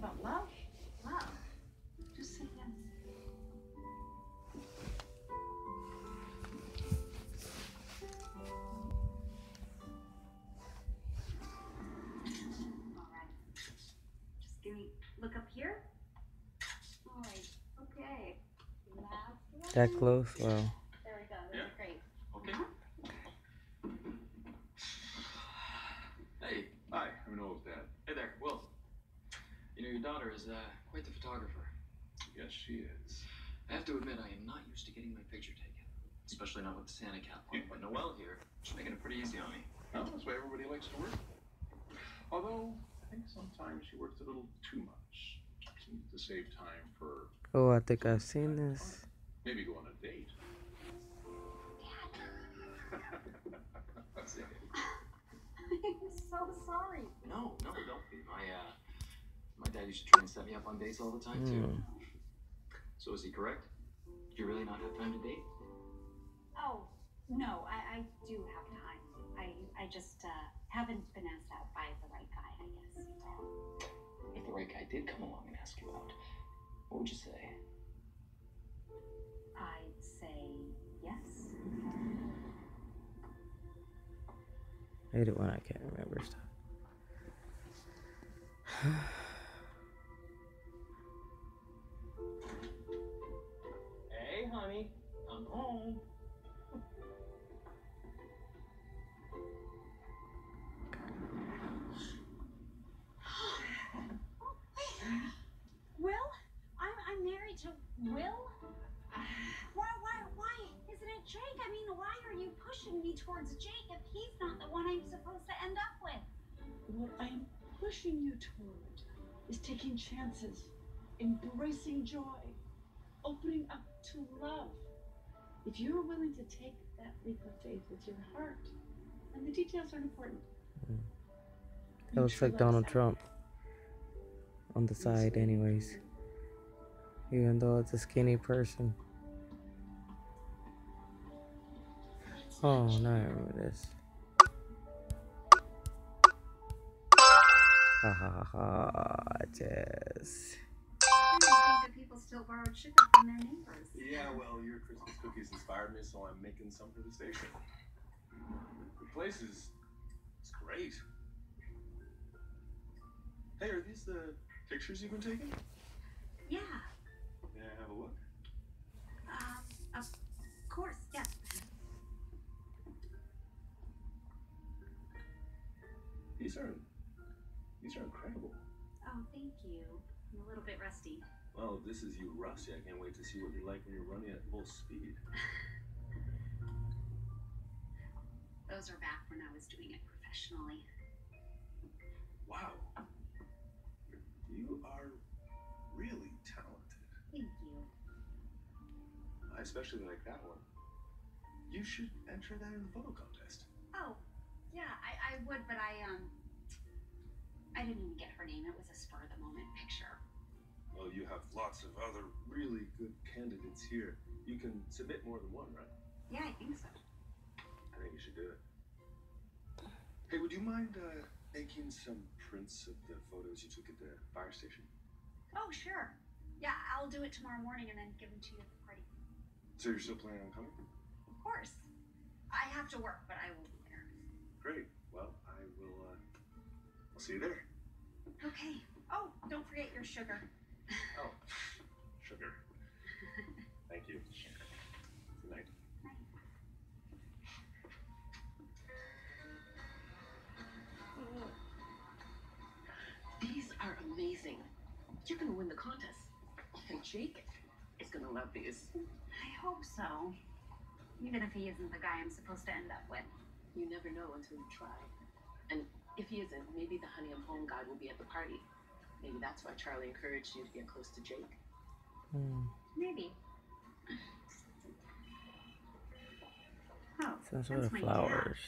about love? Love. Just say yes. Look up here. Okay. That close? Wow. There we go. Those Yeah. are great. Okay. Hey. Hi, I'm Noel's dad. Hey there, Will. You know, your daughter is uh, quite the photographer. Yes, she is. I have to admit, I am not used to getting my picture taken, especially not with the Santa cap on. But Noelle here, she's making it pretty easy on me. Well, that's why everybody likes to work. Although, I think sometimes she works a little too much. She needs to save time for Oh, I think I've seen this. maybe go on a date. My dad used to try and set me up on dates all the time too. Hmm. So is he correct? Do you really not have time to date? Oh no, I, I do have time. I I just uh, haven't been asked out by the right guy. I guess. If the right guy did come along and ask you out, what would you say? I'd say yes. I hate it when I can't remember stuff. me towards Jake if he's not the one I'm supposed to end up with? What I'm pushing you toward is taking chances, embracing joy, opening up to love. If you're willing to take that leap of faith with your heart, and the details aren't important. Mm. That looks like Donald that. Trump. On the side, anyways. Even though it's a skinny person. Oh, now I remember this. Ha ha ha ha, Jess. I don't think that people still borrowed sugar from their neighbors. Yeah, well, your Christmas cookies inspired me, so I'm making some for the station. The place is it's great. Hey, are these the pictures you've been taking? Yeah, May I have a look? uh, of course, yes. These are these are incredible. Oh, thank you. I'm a little bit rusty. Well, this is you, Rusty. I can't wait to see what you're like when you're running at full speed. Those are back when I was doing it professionally. Wow. You are really talented. Thank you. I especially like that one. You should enter that in the photo contest. Oh, yeah, I, I would, but I um I didn't even get her name. It was a spur of the moment picture. Well, you have lots of other really good candidates here. You can submit more than one, right? Yeah, I think so. I think you should do it. Hey, would you mind uh, making some prints of the photos you took at the fire station? Oh, sure. Yeah, I'll do it tomorrow morning and then give them to you at the party. So you're still planning on coming? Of course. I have to work, but I will. Great. Well, I will. Uh, I'll see you there. Okay. Oh, don't forget your sugar. Oh, sugar. Thank you. Good night. These are amazing. You're gonna win the contest. And Jake is gonna love these. I hope so. Even if he isn't the guy I'm supposed to end up with. You never know until you try. And if he isn't, maybe the Honey I'm Home guy will be at the party. Maybe that's why Charlie encouraged you to get close to Jake. Hmm. Maybe. Oh, Some sort that's of my dad. flowers.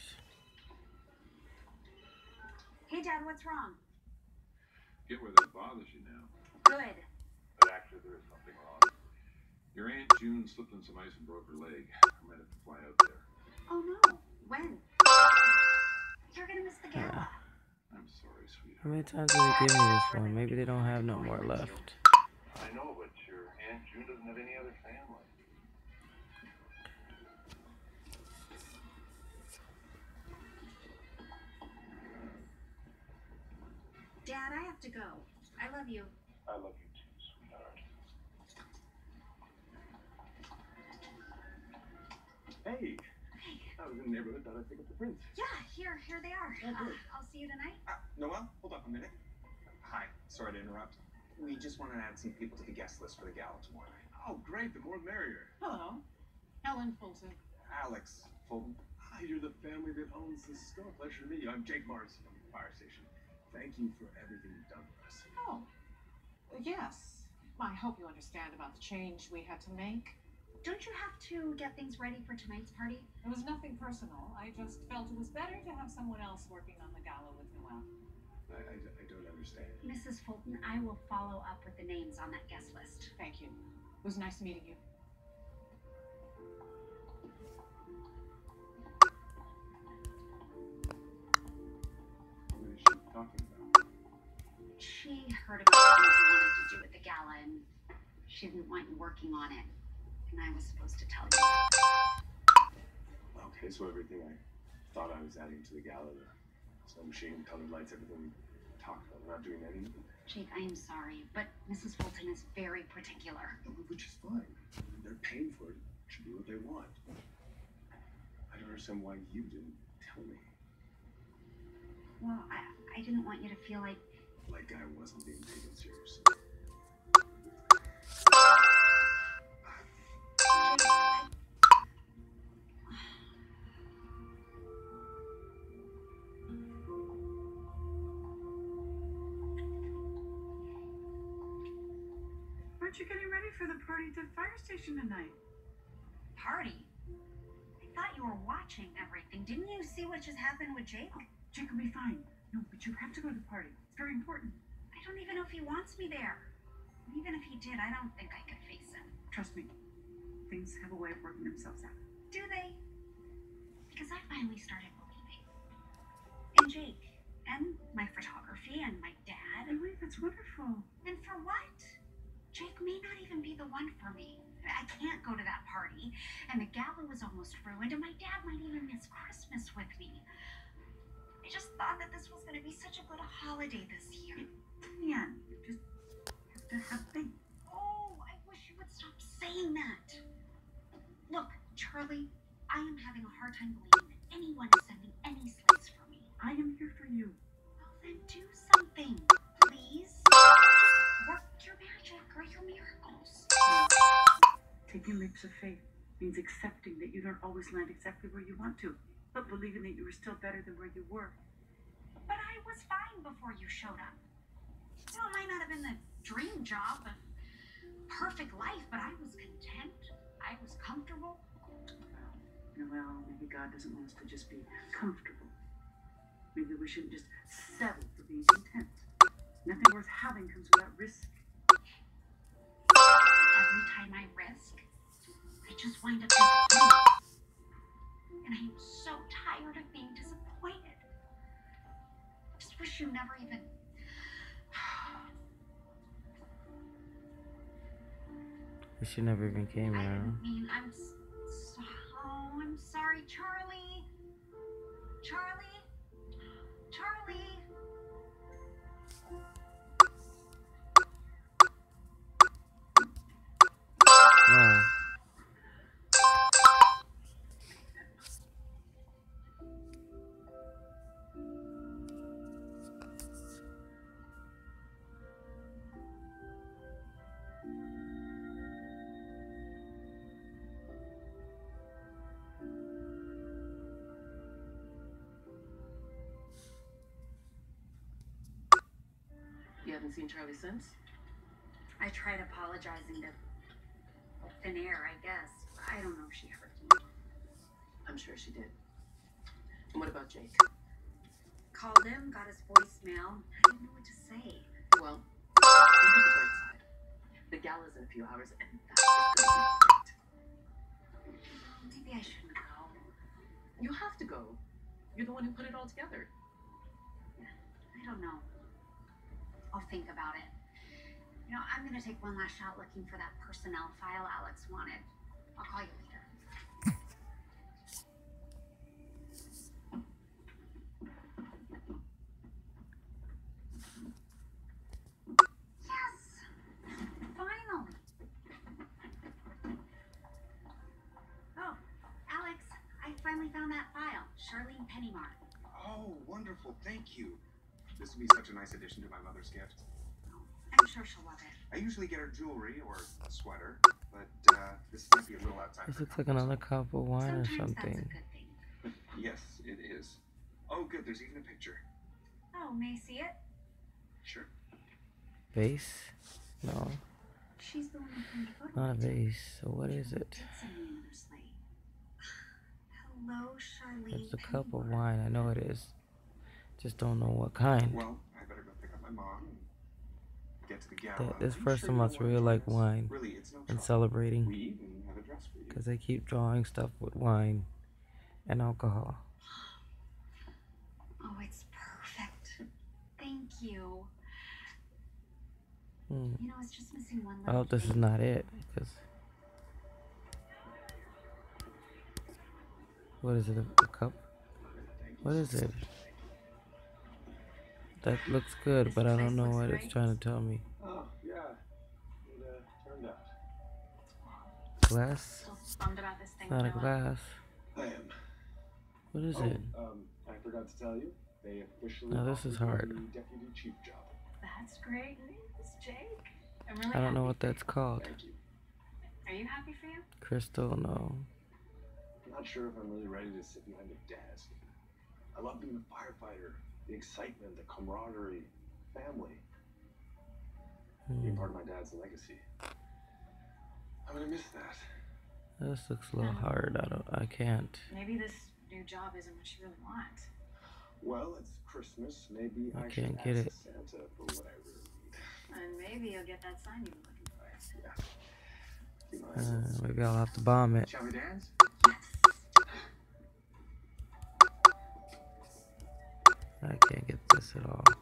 Hey, Dad, what's wrong? Get where that bothers you now. Good. But actually, there is something wrong. Your Aunt June slipped on some ice and broke her leg. I might have to fly out there. Oh no. When? You're gonna miss the gala. I'm sorry, How many times did they give me this one? Maybe they don't have no more left. I know, but your Aunt June doesn't have any other family. Dad, I have to go. I love you. I love you too, sweetheart. Hey, Hey. I was in the neighborhood, thought I'd pick up the prints. Yeah, here, here they are. Oh, Uh. I'll see you tonight. Uh, Noel, hold up a minute. Hi, sorry to interrupt. We just want to add some people to the guest list for the gala tomorrow night. Oh, great, the more the merrier. Hello, Helen Fulton. Alex Fulton. Hi, you're the family that owns the store. Pleasure to meet you. I'm Jake Morrison from the fire station. Thank you for everything you've done for us. Oh, yes. I hope you understand about the change we had to make. Don't you have to get things ready for tonight's party? It was nothing personal. I just felt it was better to have someone else working on the gala with Noel. I, I, I don't understand. Mrs. Fulton, I will follow up with the names on that guest list. Thank you. It was nice meeting you. What is she talking about? She heard about things you wanted to do at the gala and she didn't want you working on it. And I was supposed to tell you. Okay, so everything I thought I was adding to the gala, the snow machine, colored lights, everything we talked about, not doing any of it, Jake, I am sorry, but Mrs. Fulton is very particular. which is fine. They're paying for it. Should do what they want. I don't understand why you didn't tell me. Well, I, I didn't want you to feel like Like I wasn't being taken seriously. Aren't you getting ready for the party at the fire station tonight? party. I thought you were watching everything. Didn't you see what just happened with Jake? Oh, Jake will be fine. No, but you have to go to the party. It's very important. I don't even know if he wants me there. And even if he did, I don't think I could face him. Trust me. Things have a way of working themselves out. Do they? Because I finally started believing. In Jake, and my photography, and my dad. Really? That's wonderful. And for what? Jake may not even be the one for me. I can't go to that party, and the gala was almost ruined, and my dad might even miss Christmas with me. I just thought that this was going to be such a good holiday this year. Man, you just have to have faith. Oh, I wish you would stop saying that. Look, Charlie, I am having a hard time believing that anyone is sending any slice for me. I am here for you. Well, then do something, please. Just work your magic or your miracles. Taking leaps of faith means accepting that you don't always land exactly where you want to, but believing that you are still better than where you were. But I was fine before you showed up. You know, it might not have been the dream job, the perfect life, but I was Well, maybe God doesn't want us to just be comfortable. Maybe we shouldn't just settle for being content. Nothing worth having comes without risk. Every time I risk, I just wind up disappointed. And I am so tired of being disappointed. I just wish you never even. Should never even came I around. didn't mean, I'm I'm sorry, Charlie. Haven't seen Charlie since? I tried apologizing to thin air, I guess. I don't know if she heard me. I'm sure she did. And what about Jake? Called him, got his voicemail. I didn't know what to say. Well, the bright side. The gala's in a few hours, and that's just gonna be great. Maybe I shouldn't go. You have to go. You're the one who put it all together. Yeah, I don't know. I'll think about it. You know, I'm gonna take one last shot looking for that personnel file Alex wanted. I'll call you later. Oh, Alex, I finally found that file. Charlene Pennymark. Oh, wonderful. Thank you. This would be such a nice addition to my mother's gift. I'm sure she'll love it. I usually get her jewelry or a sweater, but uh, this might be a little outside. This looks like another cup of wine or Sometimes that's a something. good thing. Yes, it is. Oh, good. There's even a picture. Oh, may I see it? Sure. Vase? No, She's the one who came to photo not a it. vase. So what is it? Did send me another slate. Hello, Charlene. It's a cup of wine. I know it is. Just don't know what kind. Well, I better go pick up my mom and get to the gala. That- this I'm person sure must you'll really like to join us. wine Really, it's no and trouble. celebrating We even have a dress for you. because they keep drawing stuff with wine and alcohol. Oh, it's perfect. Thank you. Hmm. You know, it's just missing one I little hope this is not it. Cause what is it? A, a cup? What is it? That looks good, but I don't know what great. it's trying to tell me. Oh, yeah. It uh, turned out. Glass? Still bummed about this thing. Not a glass. I am. What is oh, it? Um, I forgot to tell you. They officially Now, this is hard. deputy chief job. That's great news, Jake. I'm really I don't know what that's called. Thank you. Are you happy for you? Crystal? No. I'm not sure if I'm really ready to sit behind a desk. I love being a firefighter, the excitement, the camaraderie, family. Being Hmm. part of my dad's legacy. I'm gonna miss that. This looks a little hard. I don't. I can't. Maybe this new job isn't what you really want. Well, it's Christmas. Maybe I I, can't get it. Santa for what I really need. And maybe you'll get that sign you've been looking for. Yeah. Uh, maybe I'll have to bomb it. Shall we dance? I can't get this at all.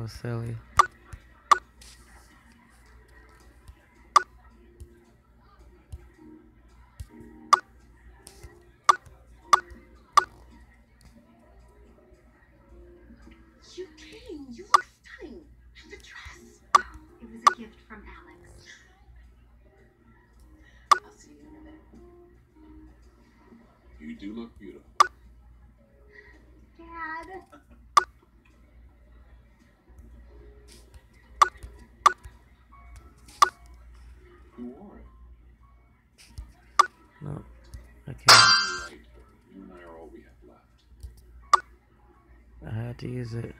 Was silly. No, I can't. You're right. You and I are all we have left. I had to use it.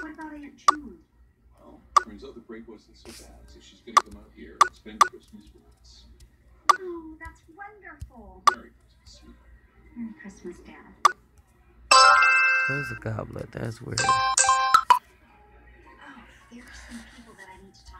What about Aunt June? Well, turns out the break wasn't so bad, so she's gonna come out here and spend Christmas with us. Oh, that's wonderful. Merry Christmas, sweetheart. Merry Christmas, Dad. Where's the goblet? That's weird. Oh,